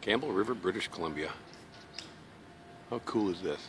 Campbell River, British Columbia. How cool is this?